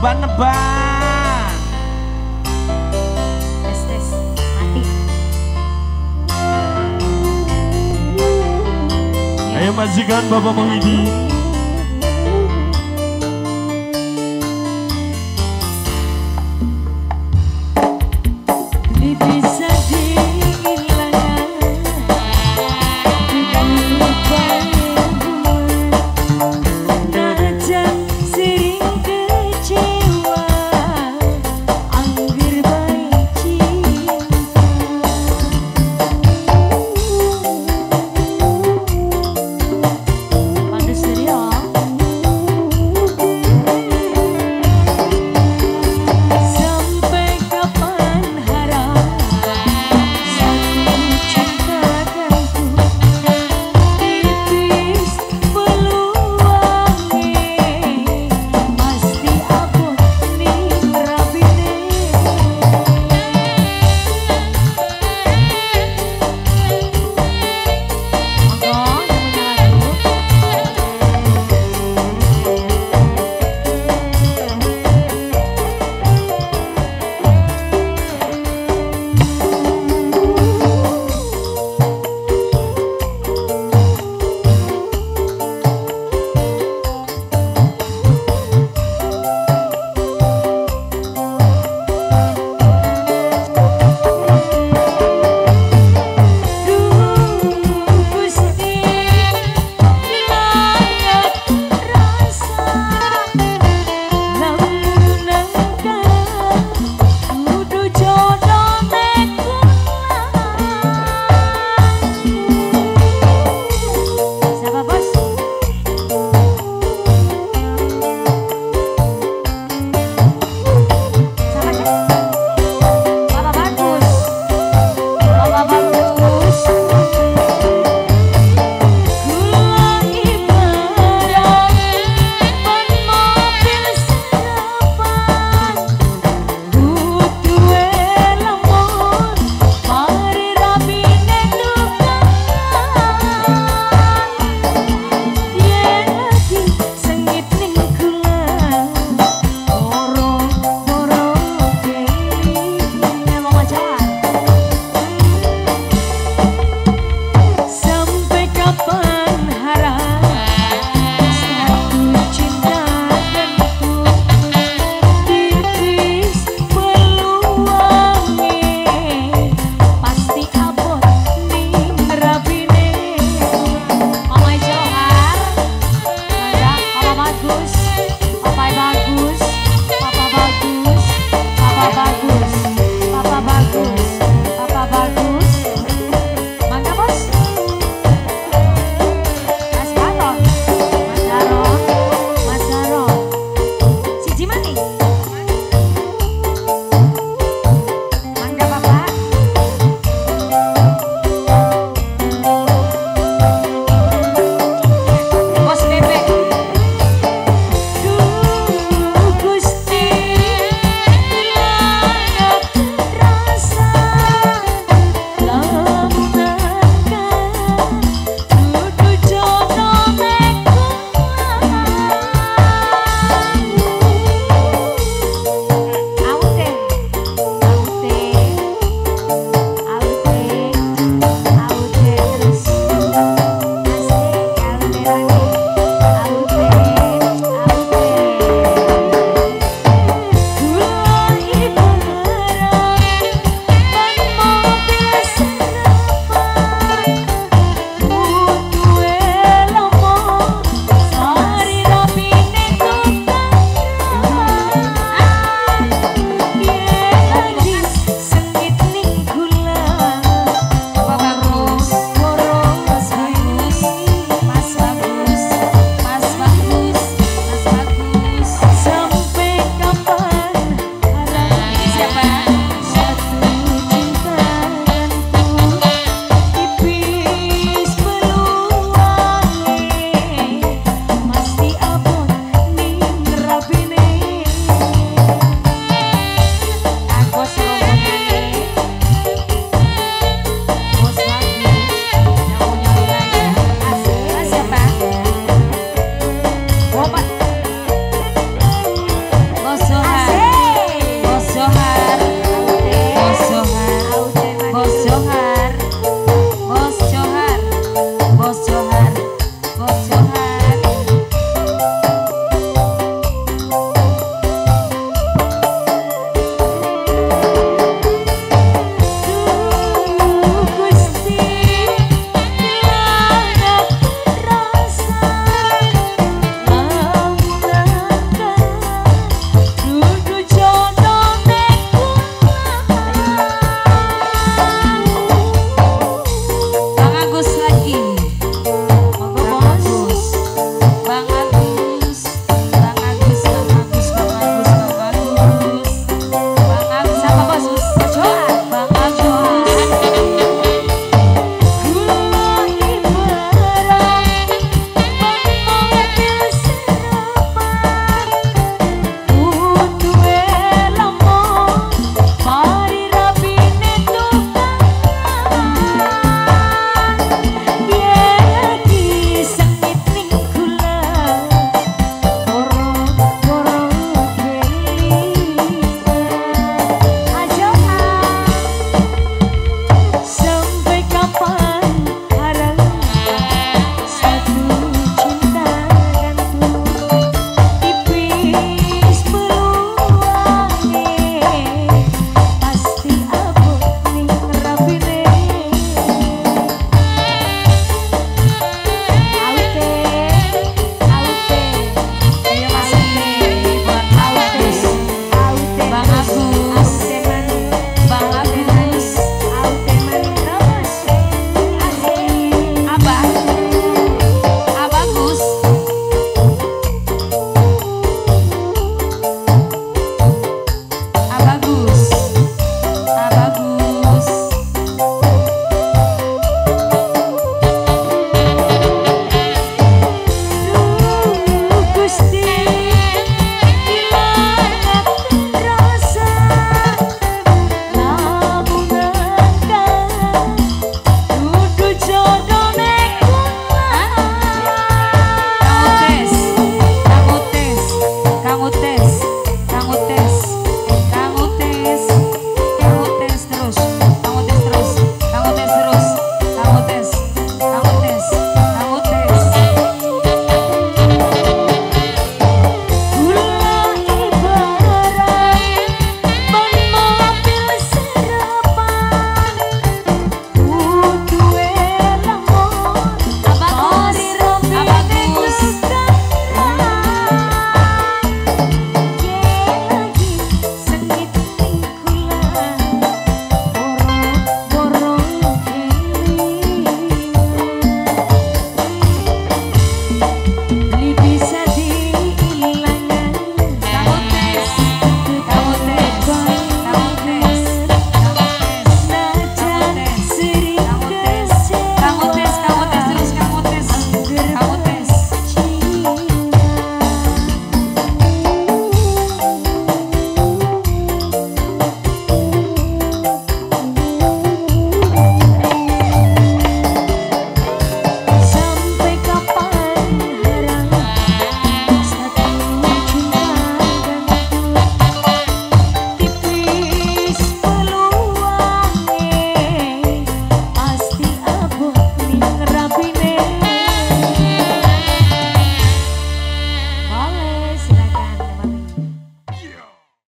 neban-neban Tes tes mati. Ayo majikan Bapak Muhyiddin.